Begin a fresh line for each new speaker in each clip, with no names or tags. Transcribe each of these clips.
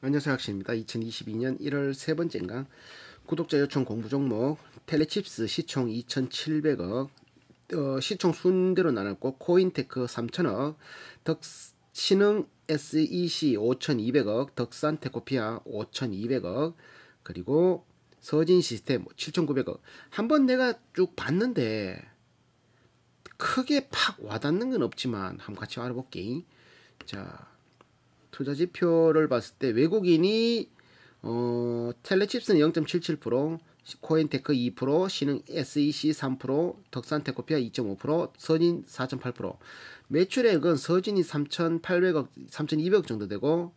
안녕하세요 학신입니다. 2022년 1월 세 번째인가 구독자 요청 공부 종목 텔레칩스 시총 2,700억 어, 시총 순대로 나눴고 코윈테크 3,000억 덕 신흥 SEC 5,200억 덕산테코피아 5,200억 그리고 서진 시스템 7,900억 한 번 내가 쭉 봤는데 크게 팍 와닿는 건 없지만 한번 같이 알아볼게. 자, 투자 지표를 봤을 때 외국인이 어, 텔레칩스는 0.77%, 코인테크 2%, 신흥 SEC 3%, 덕산테코피아 2.5%, 서진 4.8%. 매출액은 서진이 3,800억, 3,200억 정도 되고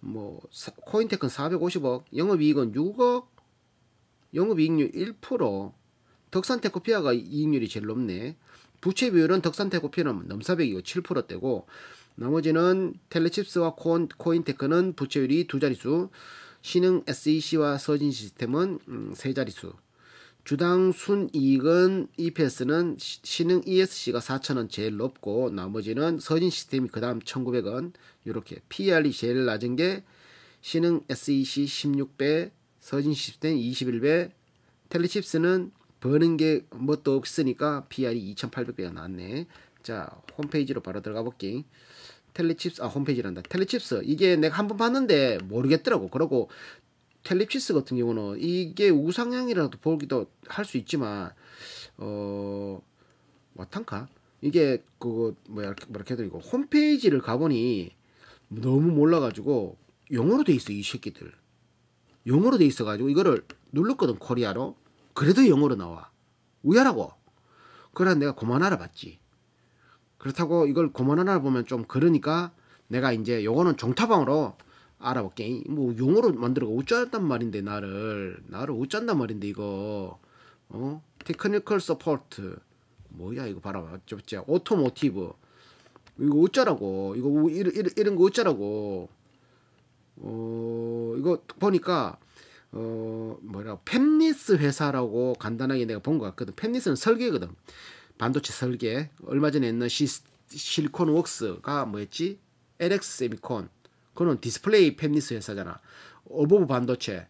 뭐 코인테크는 450억, 영업이익은 6억, 영업이익률 1%, 덕산테코피아가 이익률이 제일 높네. 부채 비율은 덕산테코피아는 넘사백이고 7%대고 나머지는 텔레칩스와 코인, 코인테크는 부채율이 두 자릿수, 신흥 SEC와 서진 시스템은 음, 세 자릿수. 주당 순이익은 EPS는 신흥 ESC가 4,000원 제일 높고 나머지는 서진 시스템이 그 다음 1,900원 이렇게 PR이 제일 낮은 게 신흥 SEC 16배, 서진 시스템 21배, 텔레칩스는 버는 게 뭣도 없으니까 PR이 2,800배가 나왔네. 자, 홈페이지로 바로 들어가 볼게. 텔레칩스, 아, 홈페이지란다. 텔레칩스. 이게 내가 한 번 봤는데 모르겠더라고. 그러고 텔레칩스 같은 경우는 이게 우상향이라도 보기도 할 수 있지만, 어, 와탄카? 이게 그거 뭐야 뭐렇게 해도 이거 홈페이지를 가보니 너무 몰라가지고 영어로 돼 있어 이 새끼들 영어로 돼 있어가지고 이거를 눌렀거든 코리아로 그래도 영어로 나와 우야라고 그래 내가 그만 알아봤지 그렇다고 이걸 그만 알아보면 좀 그러니까 내가 이제 요거는 종토방으로 알아볼게. 뭐 영어로 만들어 어쩌단 말인데 나를. 나를 어쩐단 말인데 이거. 어? technical support 뭐야 이거 봐라 저저 automotive 이거 어쩌라고. 이거 이런, 이런 거 어쩌라고. 어 이거 보니까 어 뭐라 펜니스 회사라고 간단하게 내가 본 것 같거든. fabless는 설계거든 반도체 설계 얼마 전에 있는 시, 실리콘 웍스가 뭐였지? LX 세미콘. 그거는 디스플레이 펜니스 회사잖아. 어보브 반도체.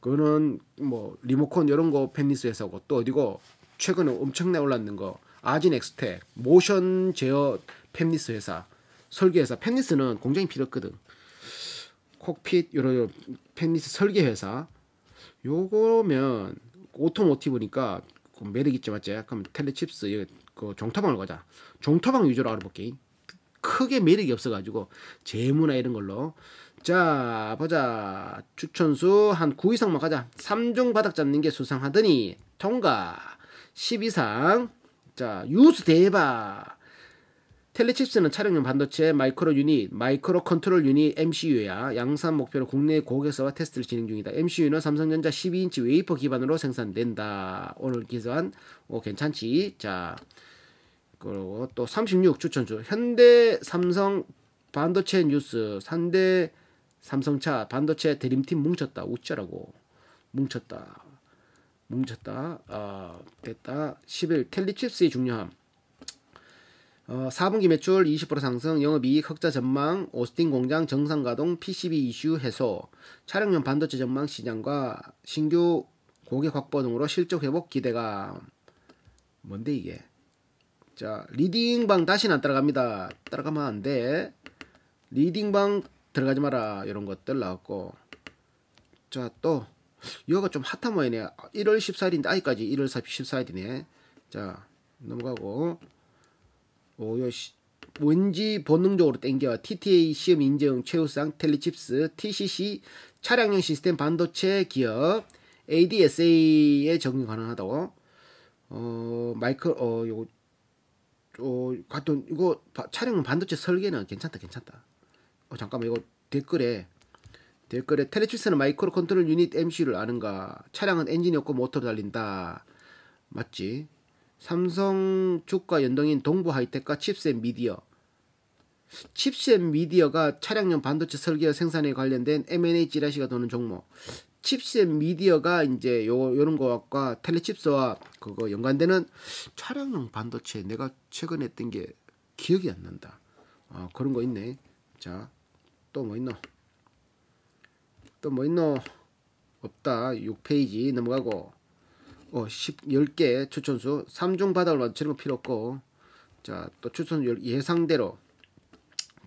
그거는 뭐 리모컨 이런 거 펜니스 회사고 또 어디고 최근에 엄청나게 올랐는 거 아진 엑스텍 모션 제어 펜니스 회사 설계 회사. fabless는 공장이 필요 없거든. cockpit 이런 펜니스 설계 회사. 요거면 automotive니까 그 매력 있지 맞지? 약간 텔레칩스 그 종토방을 가자. 종토방 위주로 알아볼게. 크게 매력이 없어가지고 재무나 이런 걸로 자 보자 추천수 한 9 이상만 가자 3중 바닥 잡는 게 수상하더니 통과 10 이상 자 뉴스 대박 텔레칩스는 차량용 반도체 micro unit, micro control unit MCU야. 양산 목표로 국내 고객사와 테스트를 진행 중이다. MCU는 삼성전자 12인치 웨이퍼 기반으로 생산된다. 오늘 기사한 오 괜찮지? 자 그리고 또 36 추천수 현대 삼성 반도체 뉴스 현대 삼성차 반도체 드림팀 뭉쳤다. 우짜라고 뭉쳤다. 뭉쳤다. 어, 됐다. 11 텔리칩스의 중요함. 어, 4분기 매출 20% 상승, 영업이익 흑자 전망, 오스틴 공장 정상 가동, PCB 이슈 해소, 차량용 반도체 전망 시장과 신규 고객 확보 등으로 실적 회복 기대가 뭔데 이게? 자, 리딩방 다시는 안 따라갑니다. 따라가면 안 돼. 리딩방 들어가지 마라. 이런 것들 나왔고. 자, 또 이거가 좀 핫한 모양이네. 1월 14일인데 아직까지 1월 14일이네. 자, 넘어가고. 오, 요? 왠지 본능적으로 땡겨. TTA 시험 인증 최우상 텔리칩스 TCC 차량용 시스템 반도체 기업 ADSA에 적용 가능하다고. 어 마이크 어 요거 어 같은 이거 차량용 반도체 설계는 괜찮다 괜찮다. 어 잠깐만 이거 댓글에 댓글에 텔레칩스는 micro control unit MCU를 아는가? 차량은 엔진이 없고 모터로 달린다. 맞지 삼성 주가 연동인 동부 하이텍과 칩스앤미디어. 칩스앤미디어가 차량용 반도체 설계와 생산에 관련된 M&A 찌라시가 도는 종목. 칩스앤미디어가 이제 요 요런 거와 텔레칩스와 그거 연관되는 차량용 반도체 내가 최근에 했던 게 기억이 안 난다. 아, 그런 거 있네. 자, 또 뭐 있노? 또 뭐 있노? 없다. 6페이지 넘어가고 어, 10, 10개 추천수 3중 바닥을 맞추는 거 필요 없고. 자, 또 추천수 예상대로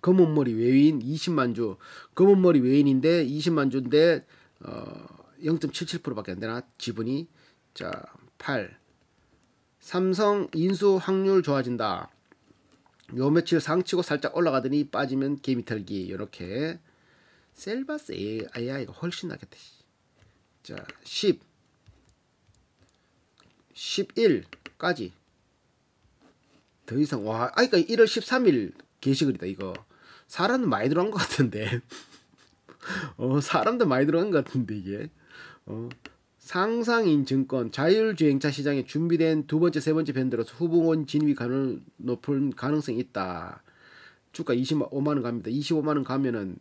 검은머리 외인 20만 주. 검은머리 외인인데 20만 주인데 어, 0.77%밖에 안 되나? 지분이. 자, 8 삼성 인수 확률 좋아진다. 요 며칠 상치고 살짝 올라가더니 빠지면 개미 털기. 이렇게. 셀바스 AI가 훨씬 낫겠다. 자, 10 11까지 더 이상 와, 아 그러니까 1월 13일 게시글이다 이거. 사람도 많이 들어간 것 같은데. 어, 사람도 많이 들어간 것 같은데 이게. 어, 상상인 증권 자율주행차 시장에 준비된 두 번째 세 번째 밴드로서 후보원 진입이 가능 높은 가능성이 있다. 주가 25만 원 갑니다. 25만 원 가면은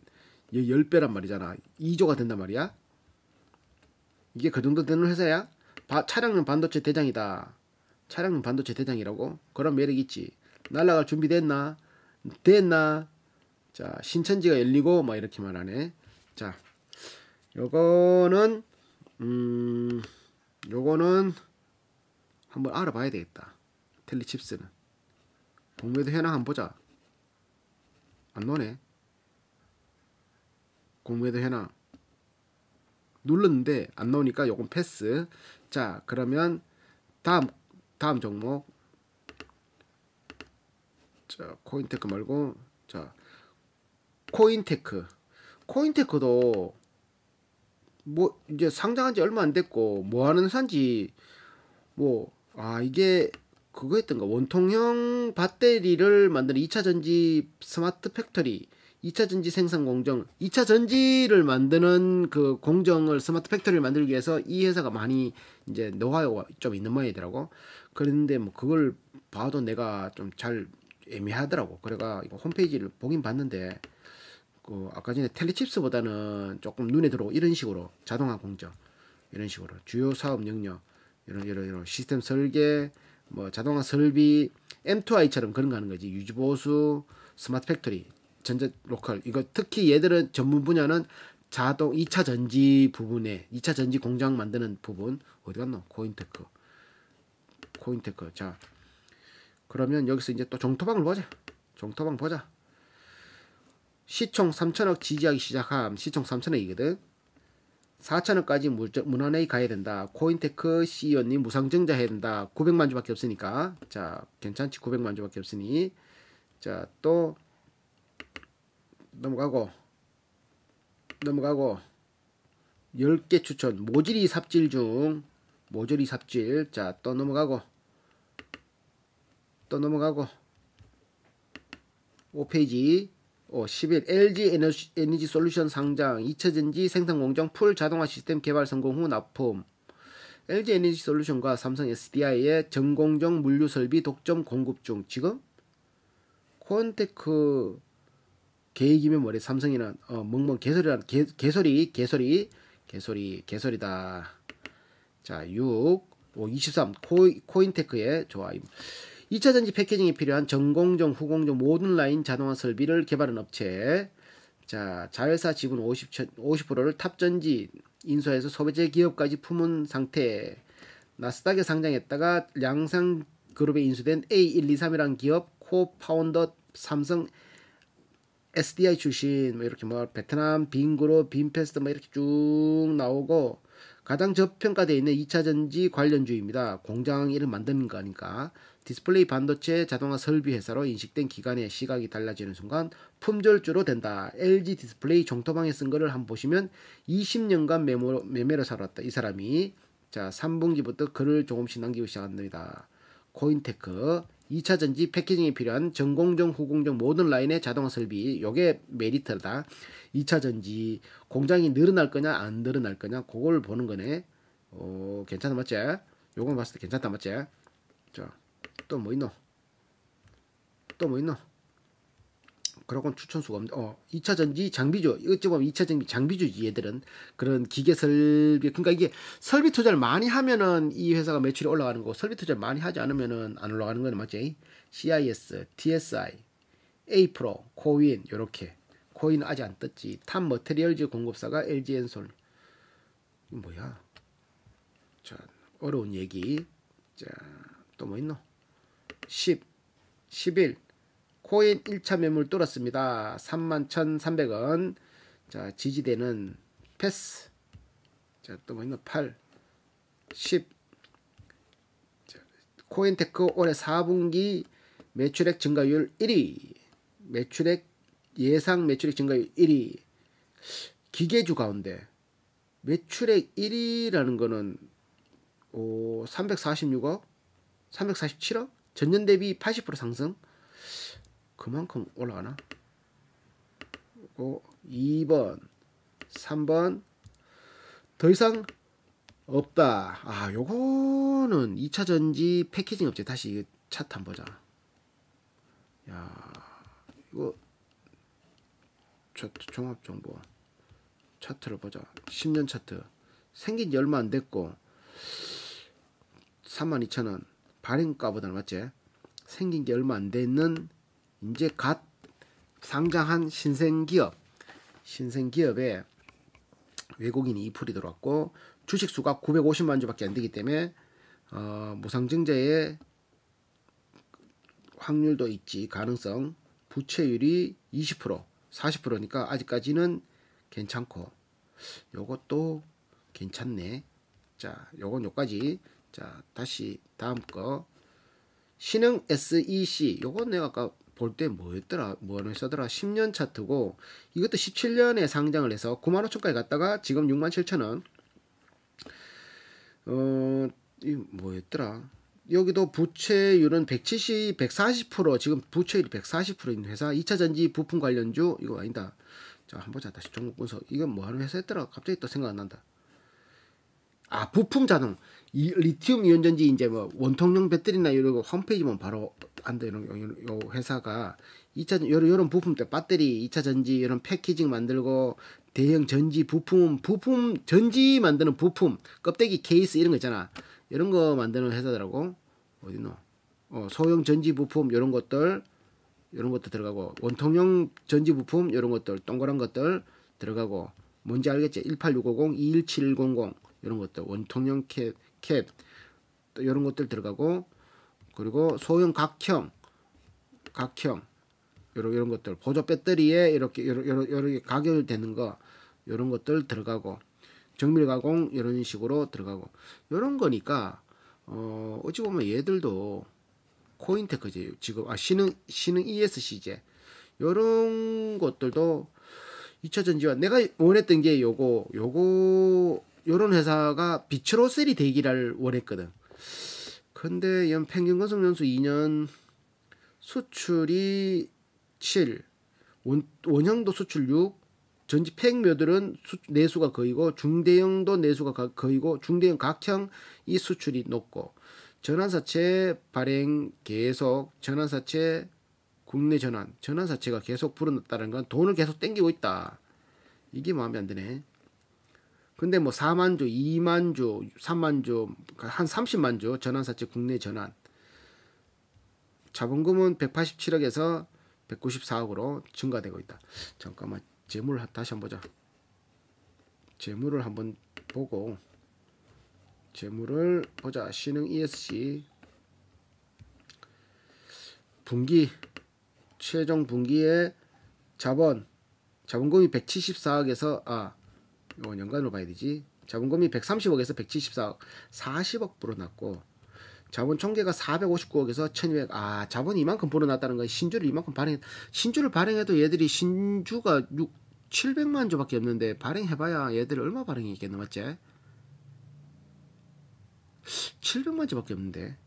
10배란 말이잖아. 2조가 된단 말이야. 이게 그 정도 되는 회사야? 바, 차량은 반도체 대장이다. 차량은 반도체 대장이라고? 그런 매력 있지. 날라갈 준비 됐나? 됐나? 자, 신천지가 열리고 막 이렇게 말하네. 자, 요거는 음, 요거는 한번 알아봐야 되겠다. 텔리칩스는. 공매도 현황 한번 보자. 안 노네. 공매도 현황. 눌렀는데 안 나오니까 요건 패스. 자, 그러면 다음 다음 종목. 자, 코윈테크 말고 자, 코윈테크. 코윈테크도 뭐 이제 상장한 지 얼마 안 됐고 뭐 하는 회산지 뭐 아 이게 그거였던가 원통형 배터리를 만드는 2차 전지 smart factory 2차 전지 생산 공정 2차 전지를 만드는 그 공정을 smart factory를 만들기 위해서 이 회사가 많이 이제 노하우가 좀 있는 모양이더라고. 그런데 뭐 그걸 봐도 내가 좀 잘 애매하더라고. 그래가 이거 홈페이지를 보긴 봤는데 그 아까 전에 텔레칩스보다는 조금 눈에 들어오고 이런 식으로 자동화 공정 이런 식으로 주요 사업 영역 이런 이런 이런 시스템 설계 뭐 자동화 설비 M2I처럼 그런 거 하는 거지. 유지보수 smart factory 전자 local 이거 특히 얘들은 전문 분야는 자동 2차 전지 부분에 2차 전지 공장 만드는 부분 어디 갔노 코윈테크 코윈테크 자 그러면 여기서 이제 또 종토방을 보자 종토방 보자 시총 3천억 지지하기 시작함. 시총 3천억이거든. 4천억까지 무난히 가야 된다. 코윈테크 CEO님 무상증자 해야 된다. 900만 주밖에 없으니까. 자, 괜찮지? 900만 주밖에 없으니. 자, 또 넘어가고 넘어가고 10개 추천. 모질이 삽질 중. 모질이 삽질. 자, 또 넘어가고 또 넘어가고 5페이지 어, 10일 LG 에너지, 에너지 솔루션 상장 2차전지 생산 공정 풀 자동화 시스템 개발 성공 후 납품 LG 에너지 솔루션과 삼성 SDI의 전공정 물류 설비 독점 공급 중 지금 콘테크 계획이면 뭐래 삼성이는 어 멍멍 개소리란 개, 개소리 개소리 개소리 개소리다 자6 5, 23 코이, 코인테크의 좋아 2차 전지 패키징이 필요한 전공정, 후공정 모든 라인 자동화 설비를 개발한 업체. 자, 자회사 지분 50, 50%를 탑전지 인수해서 소비재 기업까지 품은 상태. 나스닥에 상장했다가 량상 그룹에 인수된 A123이라는 기업 co-founder 삼성 SDI 출신 뭐 이렇게 뭐 베트남 빈그룹 빈패스트 뭐 이렇게 쭉 나오고 가장 저평가되어 있는 2차 전지 관련주입니다. 공장 이름 만드는 거니까 디스플레이 반도체 자동화 설비 회사로 인식된 기간의 시각이 달라지는 순간 품절주로 된다. LG 디스플레이 종토방에 쓴 거를 한번 보시면 20년간 매모, 매매로 살았다. 이 사람이 자 3분기부터 글을 조금씩 남기고 시작합니다. 코윈테크 2차 전지 패키징에 필요한 전공정, 후공정 모든 라인의 자동화 설비 요게 메리트다. 2차 전지 공장이 늘어날 거냐 안 늘어날 거냐 그걸 보는 거네. 어 괜찮다 맞지? 요건 봤을 때 괜찮다 맞지? 자 또 뭐 있노? 또 뭐 있노? 그러고는 추천 수가 없는데 어 2차 전지 장비주 어찌 보면 2차 전지 장비주지 얘들은 그런 기계 설비 그러니까 이게 설비 투자를 많이 하면은 이 회사가 매출이 올라가는 거고 설비 투자를 많이 하지 않으면은 안 올라가는 거는 맞지? CIS, TSI, 에이프로, 코윈 요렇게 코윈은 아직 안 떴지. 탑 머테리얼즈 공급사가 LG엔솔. 이 뭐야? 자, 어려운 얘기. 자, 또 뭐 있노? 10, 11. 코윈 1차 매물 뚫었습니다. 31,300원. 자, 지지대는 패스. 자, 또 뭐 있노? 8, 10. 자, 코윈테크 올해 4분기 매출액 증가율 1위. 매출액 예상 매출액 증가율 1위. 기계주 가운데 매출액 1위라는 거는 오, 346억, 347억, 전년 대비 80% 상승. 그만큼 올라가나? 오, 2번, 3번 더 이상 없다. 아, 요거는 2차 전지 패키징 업체 다시 차트 한번 보자. 야, 이거 차트 종합 정보 차트를 보자. 10년 차트 생긴 지 얼마 안 됐고 32,000원 발행가보다는 맞지? 생긴 게 얼마 안 됐는 이제 갓 상장한 신생기업 신생기업에 외국인이 2풀이 들어왔고 주식 수가 950만 주밖에 안 되기 때문에 어, 무상증자의 확률도 있지. 가능성 부채율이 20% 40%니까 아직까지는 괜찮고 요것도 괜찮네. 자 요건 요까지. 자 다시 다음 거. 신흥 SEC 요건 내가 아까 볼 때 뭐였더라 뭐를 써더라 10년 차트고 이것도 17년에 상장을 해서 9만 5천까지 갔다가 지금 6만 7천 원 어, 이 뭐였더라 여기도 부채율은 170, 140% 지금 부채율이 140%인 회사 2차 전지 부품 관련주 이거 아니다. 자, 한번 보자. 다시 종목 분석. 이건 뭐 하는 회사였더라? 갑자기 또 생각 안 난다. 아, 부품 자동. 이 리튬 이온 전지 이제 뭐 원통용 배터리나 이런 거 홈페이지만 바로 안돼 이런 요, 요 회사가 2차 요런 요런 부품 때 배터리 2차 전지 이런 패키징 만들고 대형 전지 부품 부품 전지 만드는 부품 껍데기 케이스 이런 거 있잖아. 이런 거 만드는 회사더라고. 어디노? 어, 소형 전지 부품 이런 것들 이런 것도 들어가고 원통형 전지 부품 이런 것들 동그란 것들 들어가고 뭔지 알겠지? 18650, 21700 이런 것들 원통형 캡, 캡 또 이런 것들 들어가고 그리고 소형 각형 각형 이런 이런 것들 보조 배터리에 이렇게 이렇게, 이렇게 가결되는 거 이런 것들 들어가고 정밀 가공 이런 식으로 들어가고 이런 거니까 어 어찌 보면 얘들도 코인테크지 지금 아 신흥 신흥 ESC제 이런 것들도 2차 전지와 내가 원했던 게 요거 요거 요런 회사가 빛으로 셀이 되기를 원했거든. 근데 연 평균 건속 연수 2년 수출이 7 원, 원형도 수출 6 전지 팩묘들은 수, 내수가 거의고 중대형도 내수가 거의고 중대형 각형 이 수출이 높고 전환사채 발행 계속 전환사채 국내 전환 전환사채가 계속 불어났다는 건 돈을 계속 땡기고 있다 이게 마음에 안 드네 근데 뭐 4만 주 2만 주 3만 주 한 30만 주 전환사채 국내 전환 자본금은 187억에서 194억으로 증가되고 있다 잠깐만 재물을 다시 한번 보자. 재물을 한번 보고 재물을 보자. 신흥 ESC 분기 최종 분기에 자본 자본금이 174억에서 아 이건 연간으로 봐야 되지. 자본금이 130억에서 174억 40억 불어났고 자본 총계가 459억에서 1200. 아, 자본이 이만큼 불어났다는 건 신주를 이만큼 발행 신주를 발행해도 얘들이 신주가 6 700만 주밖에 없는데 발행해봐야 얘들 얼마 발행했겠노 맞지? 700만 주밖에 없는데.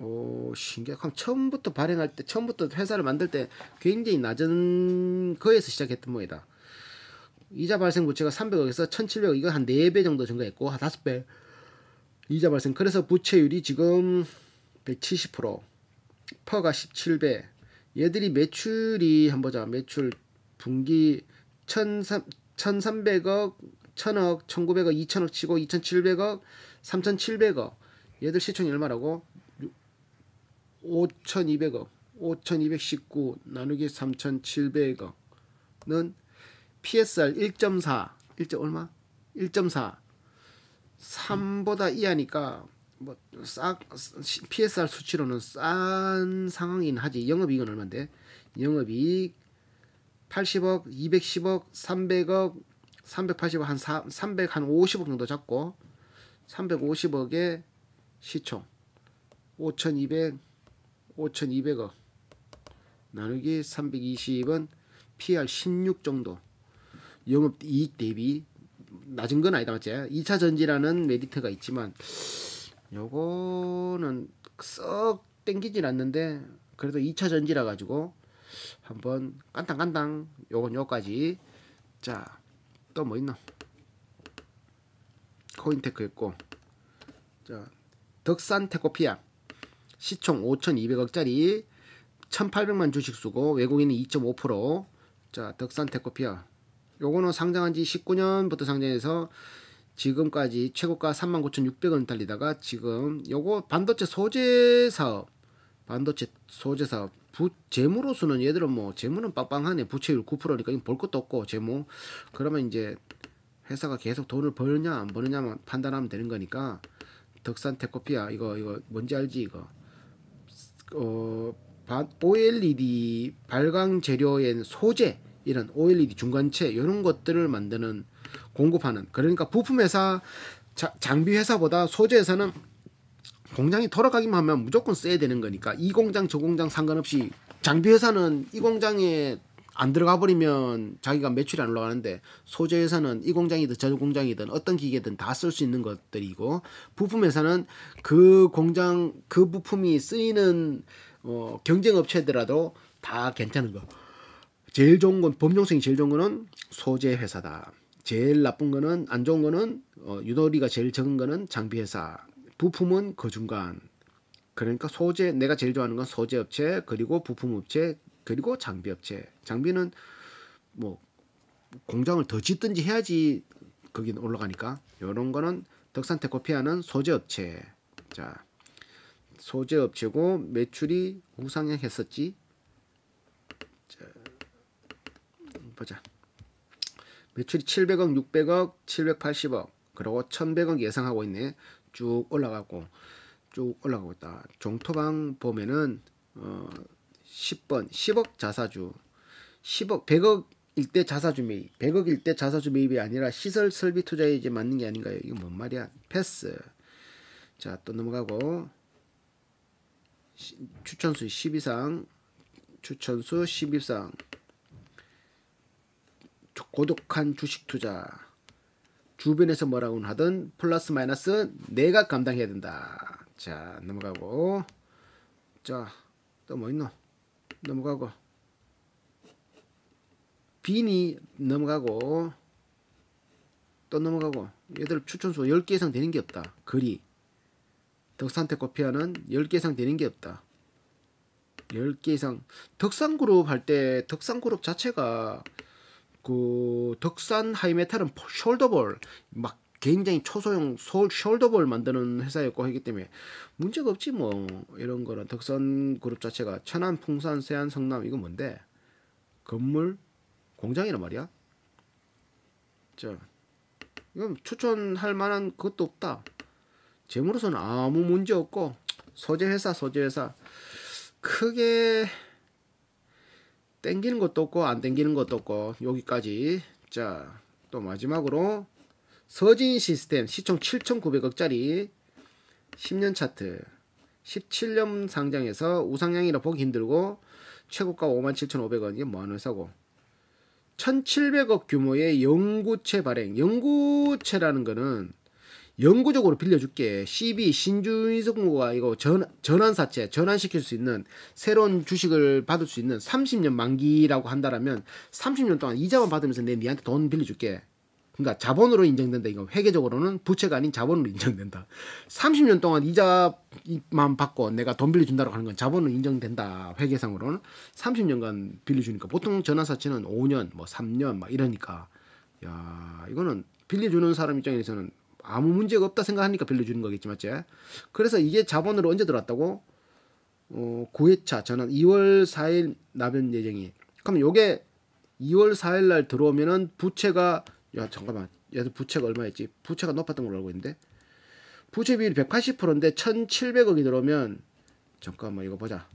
오 신기해. 그럼 처음부터 발행할 때, 처음부터 회사를 만들 때 굉장히 낮은 거에서 시작했던 모이다. 이자 발생 부채가 300억에서 1700억, 이거 한 4배 정도 증가했고, 한 5배. 이자 발생. 그래서 부채율이 지금 170%, 퍼가 17배. 얘들이 매출이 한번 보자. 매출 분기 1,300억, 1,000억, 1,900억, 2,000억 치고 2,700억, 3,700억. 얘들 시총이 얼마라고? 5,200억. 5219 나누기 3700억은 PSR 1.4 1. 얼마? 1.4 3보다 이하니까 뭐 싹 PSR 수치로는 싼 상황이긴 하지. 영업이익은 얼마인데? 영업이익 80억 210억 300억 380억 한 4, 300 한 50억 정도 잡고 350억에 시총 5200 5200억. 나누기 320은 PR 16 정도 영업 이익 대비 낮은 건 아니다 맞지? 2차 전지라는 메리트가 있지만 요거는 썩 땡기질 않는데 그래도 2차 전지라 가지고 한번 깐당깐당 요건 요까지. 자 또 뭐 있나 코인테크 했고. 자 덕산 테코피아. 시총 5,200억짜리 1,800만 주식 수고 외국인은 2.5%자 덕산 테코피아 요거는 상장한 지 19년부터 상장해서 지금까지 최고가 39,600원 달리다가 지금 요거 반도체 소재 사업 반도체 소재 사업. 부, 재무로서는 얘들은 뭐 재무는 빵빵하네. 부채율 9%니까 볼 것도 없고 재무. 그러면 이제 회사가 계속 돈을 벌냐 안 버느냐만 판단하면 되는 거니까 덕산 테코피아 이거 이거 뭔지 알지 이거? 어 OLED 발광 재료의 소재 이런 OLED 중간체 이런 것들을 만드는 공급하는 그러니까 부품 회사 장비 회사보다 소재 회사는 공장이 돌아가기만 하면 무조건 써야 되는 거니까 이 공장 저 공장 상관없이 장비 회사는 이 공장에 안 들어가 버리면 자기가 매출이 안 올라가는데 소재 회사는 이 공장이든 저 공장이든 어떤 기계든 다 쓸 수 있는 것들이고 부품 회사는 그 공장 그 부품이 쓰이는 어, 경쟁 업체더라도 다 괜찮은 거. 제일 좋은 건 범용성이 제일 좋은 거는 소재 회사다. 제일 나쁜 거는 안 좋은 거는 어, 유도리가 제일 적은 거는 장비 회사. 부품은 그 중간. 그러니까 소재 내가 제일 좋아하는 건 소재 업체 그리고 부품 업체 그리고 장비 업체. 장비는 뭐 공장을 더 짓든지 해야지 거기 올라가니까 요런 거는 덕산테 코피아는 소재 업체. 자 소재 업체고 매출이 우상향했었지. 자, 보자. 매출이 700억, 600억, 780억, 그리고 1100억 예상하고 있네. 쭉 올라가고 쭉 올라가고 있다. 종토방 보면은 어 10번 10억 자사주 10억 100억 일대 자사주 매입 100억 일대 자사주 매입이 아니라 시설 설비 투자에 이제 맞는 게 아닌가요? 이거 뭔 말이야? 패스. 자, 또 넘어가고 추천수 10 이상 추천수 10 이상 고독한 주식 투자. 주변에서 뭐라고 하든 플러스 마이너스 내가 감당해야 된다. 자 넘어가고. 자 또 뭐 있노? 넘어가고. 빈이 넘어가고. 또 넘어가고. 얘들 추천수 10개 이상 되는 게 없다. 글이 덕산테 코피아는 10개 이상 되는 게 없다. 10개 이상. 덕산그룹 할 때 덕산그룹 자체가 그 덕산 하이메탈은 숄더볼 막 굉장히 초소형 숄더볼 만드는 회사였고 하기 때문에 문제가 없지 뭐. 이런 거는 덕산 그룹 자체가 천안 풍산 세안 성남 이건 뭔데? 건물 공장이란 말이야? 자 이건 추천할 만한 것도 없다. 재무로서는 아무 문제 없고 소재 회사 소재 회사. 크게 땡기는 것도 없고 안 땡기는 것도 없고 여기까지. 자 또 마지막으로 서진 시스템 시총 7,900억짜리 10년 차트. 17년 상장에서 우상향이라 보기 힘들고 최고가 57,500원 이게 뭐하는 회사고 1,700억 규모의 연구체 발행. 연구체라는 거는 영구적으로 빌려줄게. CB 신주이성무가 이거 전, 전환사채 전환시킬 수 있는 새로운 주식을 받을 수 있는 30년 만기라고 한다라면 30년 동안 이자만 받으면서 내 니한테 돈 빌려줄게. 그러니까 자본으로 인정된다. 이거 회계적으로는 부채가 아닌 자본으로 인정된다. 30년 동안 이자만 받고 내가 돈 빌려준다고 하는 건 자본으로 인정된다. 회계상으로는 30년간 빌려주니까 보통 전환사채는 5년, 뭐 3년 막 이러니까 야 이거는 빌려주는 사람 입장에서는 아무 문제가 없다 생각하니까 빌려주는 거겠지 맞지? 그래서 이게 자본으로 언제 들어왔다고? 어, 9회차 전환 2월 4일 납입 예정이. 그럼 요게 2월 4일 날 들어오면은 부채가 야 잠깐만 얘도 부채가 얼마였지? 부채가 높았던 걸로 알고 있는데 부채 비율이 180%인데 1,700억이 들어오면 잠깐만 이거 보자.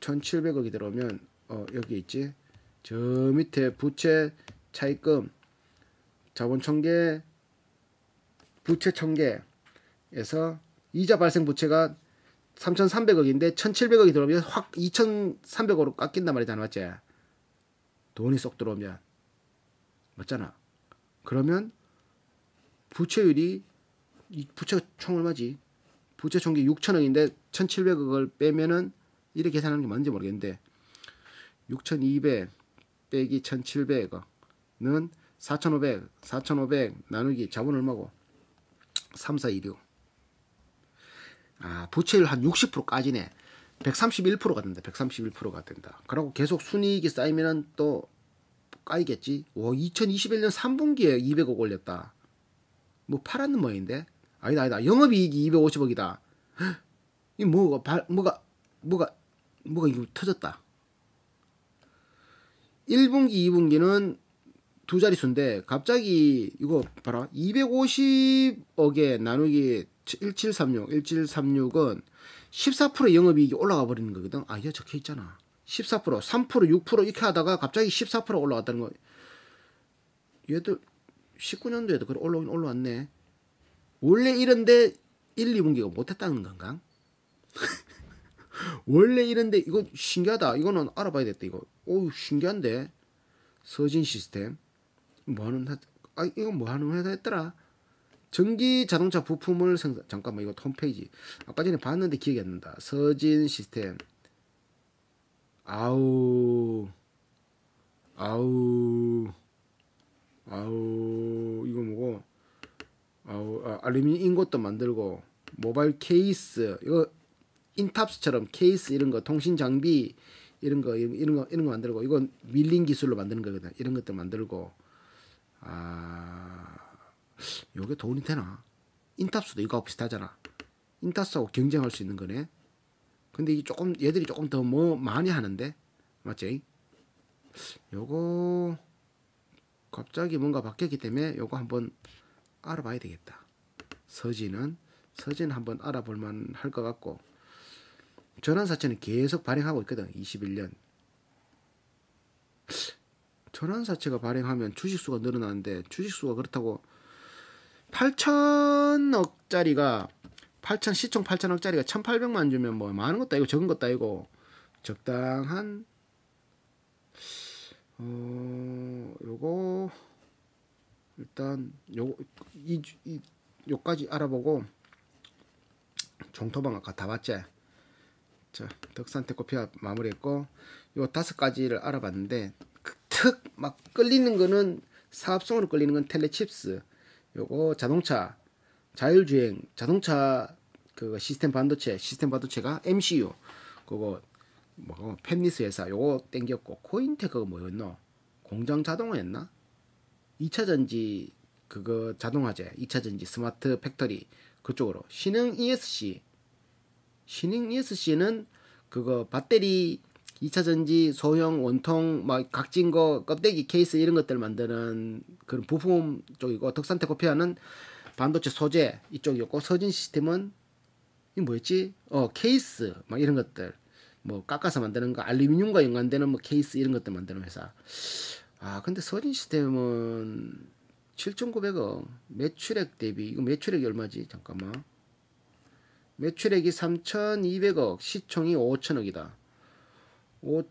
1,700억이 들어오면 어 여기 있지. 저 밑에 부채 차입금 자본 총계 부채 총계에서 이자 발생 부채가 3,300억인데 1,700억이 들어오면 확 2,300억으로 깎인단 말이잖아, 맞지? 돈이 쏙 들어오면 맞잖아. 그러면 부채율이 부채가 총 얼마지? 부채 총계 6천억인데 1,700억을 빼면은 이렇게 계산하는 게 맞는지 모르겠는데 6,200 빼기 1,700억은 4,500, 4,500 나누기 자본 얼마고? 3, 4, 2, 6. 아, 부채율 한 60%까지네. 131%가 된다. 131%가 된다. 그리고 계속 순이익이 쌓이면은 또 까이겠지. 와, 2021년 3분기에 200억 올렸다. 뭐 팔았는 모양인데? 아니다, 아니다. 영업이익이 250억이다. 이 뭐가 발, 뭐가 뭐가 뭐가 이거 터졌다. 1분기, 2분기는 두 자릿수인데 갑자기 이거 봐라. 250억에 나누기 1736, 1736은 14% 영업이익이 올라가 버리는 거거든. 아, 이게 적혀 있잖아. 14%, 3%, 6% 이렇게 하다가 갑자기 14% 올라갔다는 거. 얘들 19년도에도 그래 올라오긴 올라왔네. 원래 이런데 1, 2분기가 못했다는 건가? 원래 이런데 이거 신기하다. 이거는 알아봐야 겠다. 이거. 오 신기한데. 서진 시스템. 뭐 하는 아 이거 뭐 하는 회사였더라. 전기 자동차 부품을 생산 잠깐만 이거 홈페이지. 아까 전에 봤는데 기억이 안 난다. 서진 시스템. 아우. 아우. 아우. 이거 뭐고? 아우 아, 알루미늄 인것도 만들고 모바일 케이스. 이거 인탑스처럼 케이스 이런 거 통신 장비 이런 거 이런 거 이런 거 만들고 이건 밀링 기술로 만드는 거거든. 이런 것들 만들고 아 요게 돈이 되나? 인탑스도 이거하고 비슷하잖아. 인탑스하고 경쟁할 수 있는 거네. 근데 이게 조금 얘들이 조금 더 뭐 많이 하는데? 맞지? 요거 갑자기 뭔가 바뀌었기 때문에 요거 한번 알아봐야 되겠다. 서진은 서진 한번 알아볼만 할 것 같고. 전환사채는 계속 발행하고 있거든. 21년. 전환사채가 발행하면 주식수가 늘어나는데 주식수가 그렇다고 8천억짜리가 8천 시총 8천억짜리가 1,800만 주면 뭐 많은 것도 아니고 적은 것도 아니고 적당한 어 요거 일단 요거 이, 이 요까지 알아보고 종토방 아까 다 봤지? 자, 덕산테코피아 마무리했고 요 다섯 가지를 알아봤는데 특막 끌리는 거는 사업성으로 끌리는 건 텔레칩스 요거 자동차 자율주행 자동차 그 시스템 반도체 시스템 반도체가 MCU 그거 뭐 펜리스 회사 요거 땡겼고 코윈테크가 뭐였노? 공장 자동화였나? 2차 전지 그거 자동화제 2차 전지 smart factory 그쪽으로. 신흥 ESC 신흥 ESC는 그거 배터리 2차 전지 소형 원통 막 각진 거 껍데기 케이스 이런 것들 만드는 그런 부품 쪽이고 덕산테 코피아는 반도체 소재 이쪽이었고 서진 시스템은 이 뭐였지? 어 케이스 막 이런 것들 뭐 깎아서 만드는 거 알루미늄과 연관되는 뭐 케이스 이런 것들 만드는 회사. 아 근데 서진 시스템은 7,900억 매출액 대비 이거 매출액이 얼마지? 잠깐만. 매출액이 3,200억, 시총이 5천억이다. 5,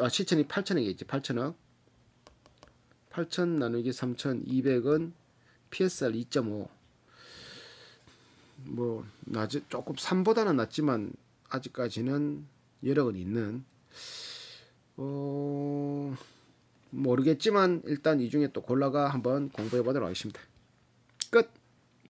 아, 시총이 8천억이겠지. 8천억. 8천 나누기 3,200은 PSR 2.5. 뭐, 낮, 조금 3보다는 낮지만, 아직까지는 건 있는, 어, 모르겠지만, 일단 이 중에 또 골라가 한번 공부해 보도록 하겠습니다. 끝!